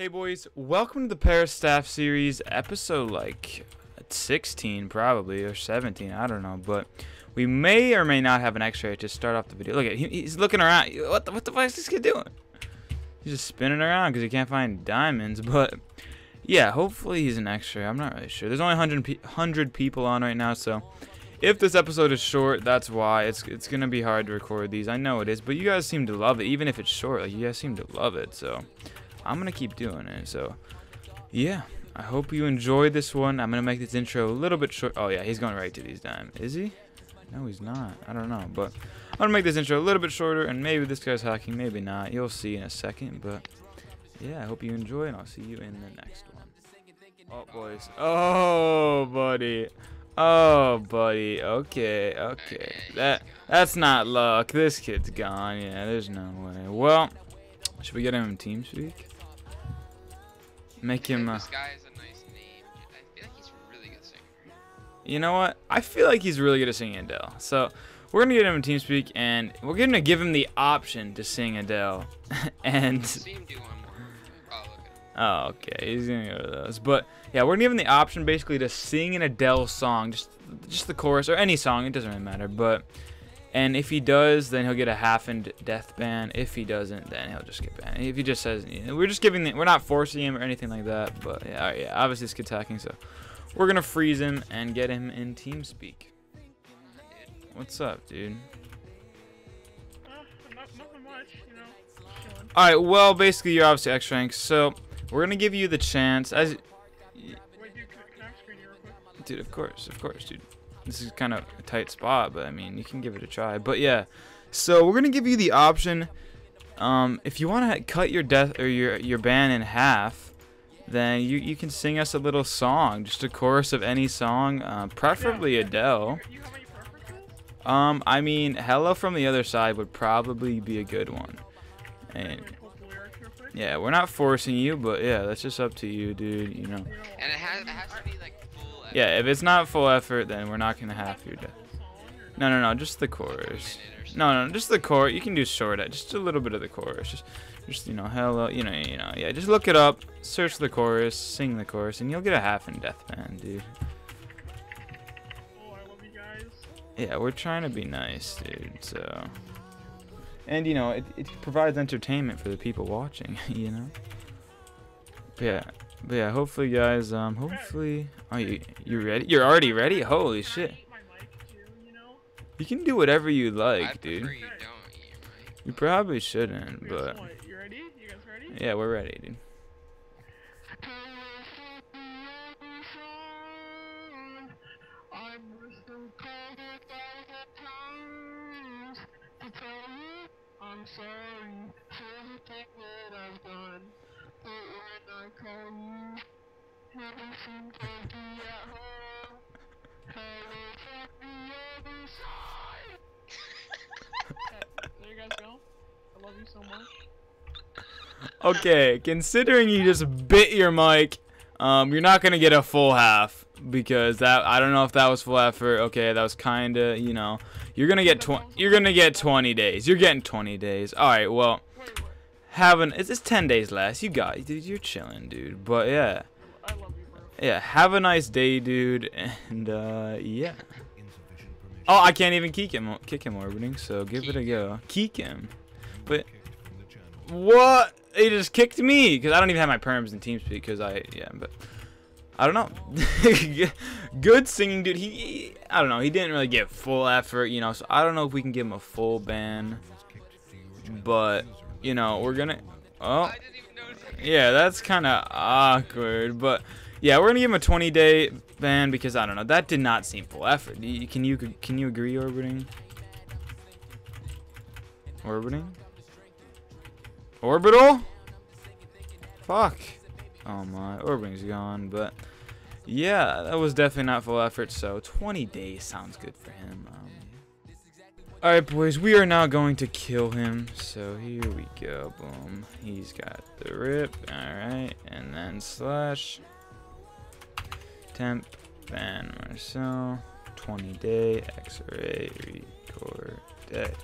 Hey boys, welcome to the Para's Staff series, episode like 16 probably, or 17, I don't know, but we may or may not have an x-ray to start off the video. Look at he, he's looking around. What the, what the fuck is this kid doing? He's just spinning around because he can't find diamonds, but yeah, hopefully he's an x-ray. I'm not really sure. There's only 100, pe 100 people on right now, so if this episode is short, that's why. It's it's gonna be hard to record these. I know it is, but you guys seem to love it, even if it's short. Like you guys seem to love it, so I'm gonna keep doing it. So yeah, I hope you enjoyed this one. I'm gonna make this intro a little bit short. Oh yeah, he's going right to these dimes. Is he? No, he's not. I don't know, but I'm gonna make this intro a little bit shorter, and maybe this guy's hacking, maybe not. You'll see in a second, but yeah, I hope you enjoy, and I'll see you in the next one. Oh, boys. Oh, buddy. Oh, buddy. Okay, okay. That that's not luck. This kid's gone. Yeah, there's no way. Well, should we get him in TeamSpeak? Make him. Uh, This guy has a nice name. I feel like he's a really good singer. you know what? I feel like he's really good at singing Adele. So we're gonna get him in TeamSpeak, and we're gonna give him the option to sing Adele. and See him do one more. Oh, look at him. Oh, okay. He's gonna go to those. But yeah, we're gonna give him the option basically to sing an Adele song, just just the chorus or any song. It doesn't really matter. But and if he does, then he'll get a half-end death ban. If he doesn't, then he'll just get banned. If he just says, we're just giving, the, we're not forcing him or anything like that. But yeah, alright, yeah. Obviously, this attacking, so we're gonna freeze him and get him in TeamSpeak. What's up, dude? Uh, not, much, you know. All right. Well, basically, you're obviously X rank, so we're gonna give you the chance as. Wait, dude, can, can I screen you real quick? Dude, of course, of course, dude. This is kind of a tight spot, but I mean, you can give it a try. But yeah, so we're gonna give you the option. Um, if you want to cut your death or your your ban in half, then you you can sing us a little song, just a chorus of any song, uh, preferably Adele. Um, I mean, "Hello from the Other Side" would probably be a good one. And yeah, we're not forcing you, but yeah, that's just up to you, dude. You know. And it has, it has to be like. Yeah, if it's not full effort, then we're not gonna have death. No, no, no, just the chorus. No, no, just the chorus. You can do short, uh, just a little bit of the chorus. Just, just you know, hello, you know, you know, yeah. Just look it up, search the chorus, sing the chorus, and you'll get a half in death ban, dude. Oh, I love you guys. Yeah, we're trying to be nice, dude. So, and you know, it, it provides entertainment for the people watching. You know. But yeah, but yeah. Hopefully, guys. Um, hopefully, are you you ready? You're already ready? Holy shit! eat my mic too, you can do whatever you like, dude. you don't eat your mic. You probably shouldn't, but so what, you ready? You guys ready? yeah, we're ready, dude. I'm sorry for everything that I've done. I call you, at home. The other side. there you guys go. I love you so much. Okay, considering you just bit your mic, um, you're not gonna get a full half because that I don't know if that was full effort. Okay, that was kinda, you know, you're gonna get tw- you're gonna get 20 days. You're getting 20 days. All right, well. Having it's, it's 10 days less. You got, dude, you're chilling, dude. But yeah, yeah, have a nice day, dude, and uh, yeah. Oh, I can't even kick him, kick him orbiting. So give it a go. Kick him. But what? He just kicked me because I don't even have my perms in TeamSpeak because I yeah. But I don't know. Good singing, dude. He, he I don't know. He didn't really get full effort, you know. So I don't know if we can give him a full ban. But you know, we're gonna. Oh. Yeah, that's kind of awkward, but yeah, we're gonna give him a 20 day ban because I don't know. That did not seem full effort. Can you can you agree, orbiting? Orbiting? Orbital? Fuck. Oh my, orbiting's gone, but yeah, that was definitely not full effort. So 20 days sounds good for him. Um, all right, boys, we are now going to kill him. So here we go. Boom. He's got the rip. All right, and then slash temp ban Marcel 20 day X-ray record dead.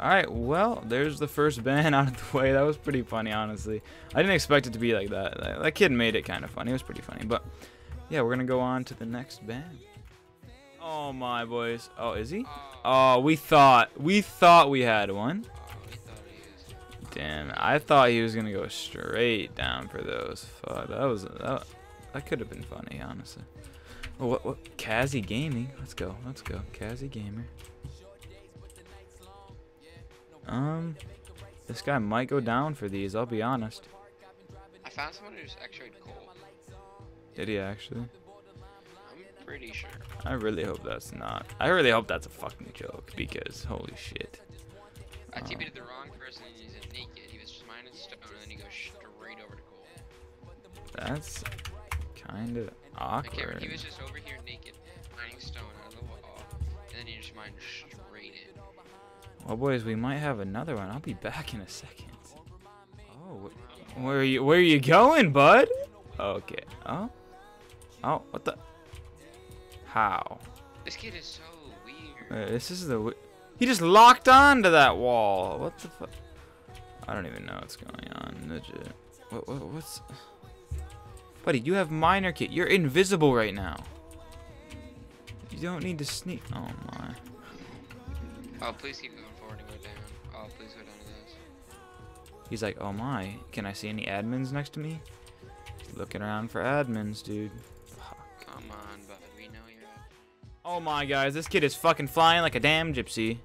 Alright, well, there's the first ban out of the way. That was pretty funny, honestly. I didn't expect it to be like that. That, that kid made it kind of funny. It was pretty funny. But, yeah, we're going to go on to the next ban. Oh, my boys. Oh, is he? Oh, Oh, we thought. We thought we had one. oh, we thought he was. Damn, I thought he was going to go straight down for those. Fuck, that was... That, that could have been funny, honestly. Oh, what, what? Kazzy Gaming. Let's go. Let's go. Kazzy Gamer. Um, this guy might go down for these. I'll be honest. I found someone who's actually cool. Did he actually? Pretty sure. I really hope that's not. I really hope that's a fucking joke because holy shit. I uh, Oh. TP'd the wrong person and he's naked. He was just mining stone and then he goes straight over to coal. That's kind of awkward. He was just over here naked, mining stone out of the wall, and then he just mined straight in. Well, boys, we might have another one. I'll be back in a second. Oh, wh- oh. where are you? Where are you going, bud? Okay. Oh. Oh, what the? How? This kid is so weird. Uh, this is the. He just locked onto that wall. What the fuck? I don't even know what's going on. Legit. What, what, what's. Buddy, you have minor kit. You're invisible right now. You don't need to sneak. Oh my. Oh, please keep going forward and go down. Oh, please go down to this. He's like, oh my. Can I see any admins next to me? He's looking around for admins, dude. Oh my, guys. This kid is fucking flying like a damn gypsy.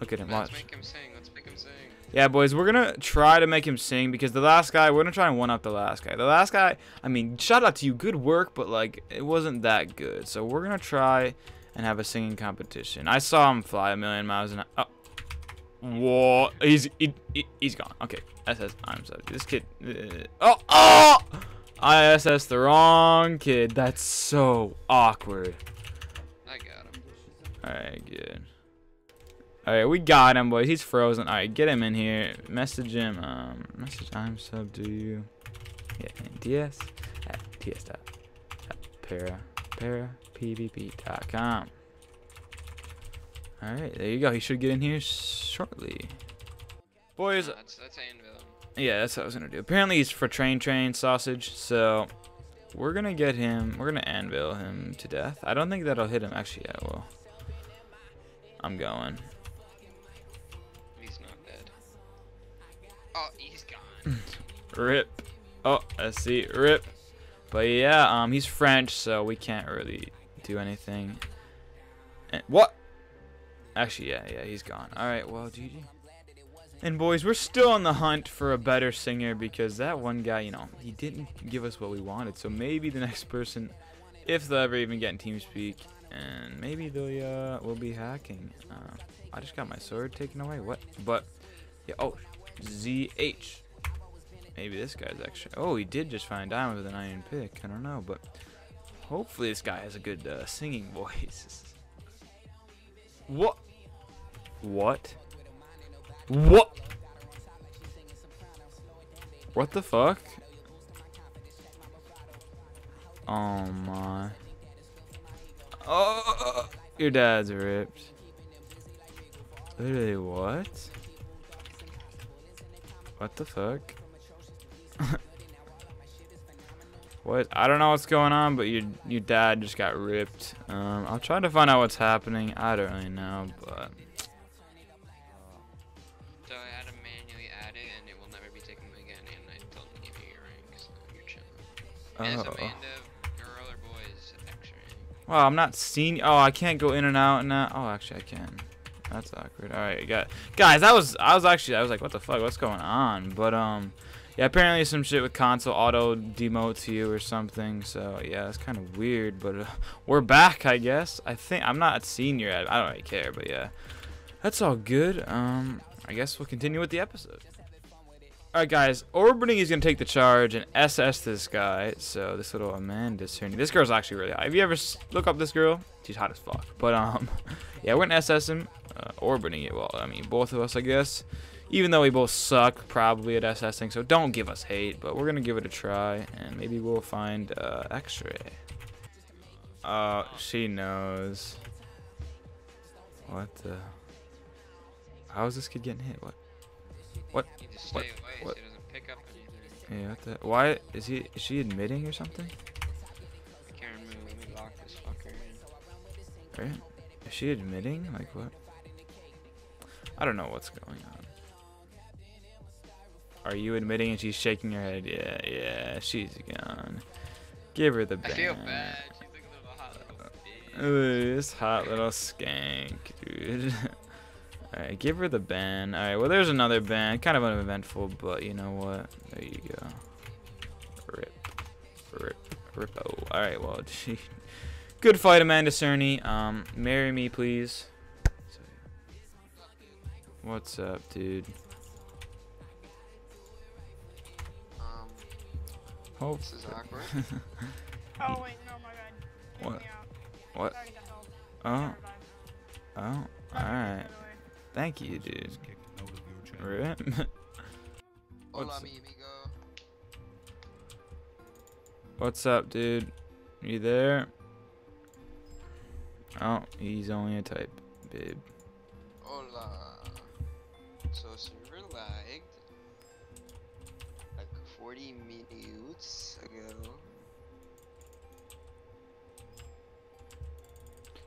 Look at him. Let's Watch. make him sing. Let's make him sing. Yeah, boys, we're gonna try to make him sing because the last guy, we're gonna try and one up the last guy. The last guy, I mean, shout out to you, good work, but like it wasn't that good. So we're gonna try and have a singing competition. I saw him fly a million miles an hour. Oh. Whoa, he's he, he's gone. Okay, SS, I'm sorry. This kid. Uh, oh, oh! I SS the wrong kid. That's so awkward. I got him. Alright, good. Alright, we got him, boys. He's frozen. Alright, get him in here. Message him. Um, message I'm sub to you. Yeah, and DS at ts dot at para para pvp.com. Alright, there you go. He should get in here shortly. Boys, No, that's that's Anvil. yeah, that's what I was gonna do. Apparently he's for train train sausage, so we're gonna get him. We're gonna anvil him to death. I don't think that'll hit him. Actually, yeah, well, I'm going. He's not dead. Oh, he's gone. Rip. Oh, I see. Rip. But yeah, um, he's French, so we can't really do anything. And what? Actually, yeah, yeah, he's gone. All right, well, GG. And boys, we're still on the hunt for a better singer because that one guy, you know, he didn't give us what we wanted. So maybe the next person, if they'll ever even get in TeamSpeak, and maybe they uh will be hacking. Uh, I just got my sword taken away. What? But yeah. Oh, ZH. Maybe this guy's actually. Oh, he did just find diamond with an iron pick. I don't know, but hopefully this guy has a good uh, singing voice. What? What? What? What the fuck? Oh my. Oh, your dad's ripped. Literally, what? What the fuck? what? I don't know what's going on, but your your dad just got ripped. Um, I'll try to find out what's happening. I don't really know, but So I had to manually add it, and it will never be taken again. And I told him give you your rank, so you're chilling. Oh. Wow, I'm not seeing. Oh, I can't go in and out now. Oh, actually, I can. That's awkward. All right, got guys. That was I was actually I was like, what the fuck? What's going on? But um, yeah, apparently some shit with console auto demote to you or something. So yeah, it's kind of weird. But uh, we're back, I guess. I think I'm not senior. I don't really care, but yeah, that's all good. Um, I guess we'll continue with the episode. Alright guys, Orbiting is going to take the charge and SS this guy. So this little Amanda Cerny. This girl's actually really hot. Have you ever look up this girl? She's hot as fuck. But um, yeah, we're going to SS him. Uh, orbiting it. Well, I mean, both of us, I guess. Even though we both suck probably at SSing. So don't give us hate. But we're going to give it a try. And maybe we'll find uh, X-Ray. Uh, she knows. What the... How is this kid getting hit? What? You need to stay What- away what- so he doesn't pick up anything. Yeah. What the? Why is he? Is she admitting or something? Let me lock this fucker in. Right? Is she admitting? Like what? I don't know what's going on. Are you admitting and she's shaking her head? Yeah, yeah, she's gone. Give her the I feel bad. She's like a little hot little bitch. Ooh, this hot little skank, dude. Alright, give her the ban. Alright, well, there's another ban. Kind of uneventful, but you know what? There you go. Rip. Rip. Rip. Oh, alright, well, gee. Good fight, Amanda Cerny. Um, marry me, please. What's up, dude? Um, Hope. this is awkward. Oh wait, no, my bad. Take What? me out. What? Sorry, got help. Oh, oh, alright. By the way. Thank you, dude. Kicked out of your channel. Rip. Hola, What's- mi amigo. What's up, dude? You there? Oh, he's only a type, babe. Hola. So server lagged like 40 minutes ago.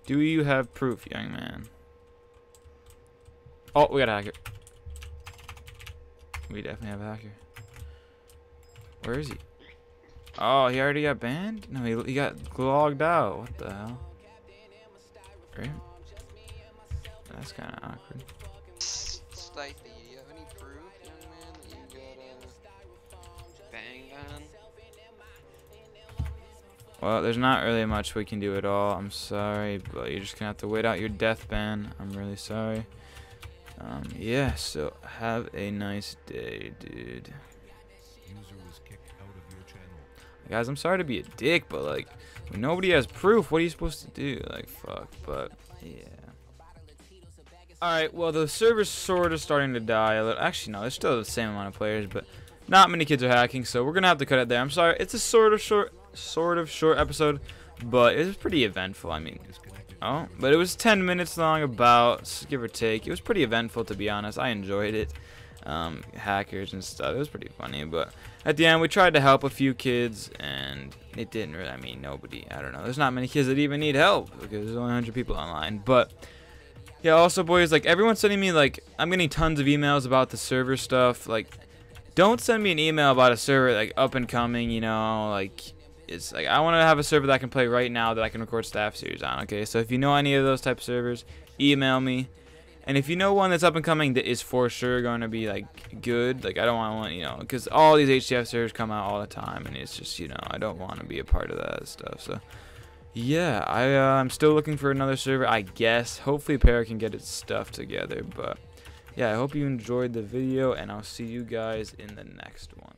Do you have proof, young man? Oh, we got a hacker. We definitely have a hacker. Where is he? Oh, he already got banned? No, he, he got logged out. What the hell? Right? That's kind of awkward. Slightly. Do you have any proof, young man, that you got a bang on? Well, there's not really much we can do at all. I'm sorry, but you're just gonna have to wait out your death ban. I'm really sorry. Um, yeah, so have a nice day, dude. Guys, I'm sorry to be a dick, but like, nobody has proof, what are you supposed to do? Like, fuck, but yeah. Alright, well, the server's sort of starting to die. a little- Actually, no, there's still the same amount of players, but not many kids are hacking, so we're gonna have to cut it there. I'm sorry, it's a sort of short, sort of short episode, but it was pretty eventful. I mean. Oh, but it was 10 minutes long, about give or take. It was pretty eventful, to be honest. I enjoyed it. Um, hackers and stuff. It was pretty funny, but at the end, we tried to help a few kids, and it didn't really. I mean, nobody. I don't know. There's not many kids that even need help because there's only 100 people online. But yeah, also, boys, like everyone's sending me like I'm getting tons of emails about the server stuff. Like, don't send me an email about a server like up and coming. You know, like like I want to have a server that I can play right now that I can record staff series on. Okay, so if you know any of those type of servers, email me. And if you know one that's up and coming that is for sure going to be like good, like I don't want one, you know, because all these HCF servers come out all the time, and it's just you know I don't want to be a part of that stuff. So yeah, I uh, I'm still looking for another server. I guess hopefully Para can get its stuff together, but yeah, I hope you enjoyed the video, and I'll see you guys in the next one.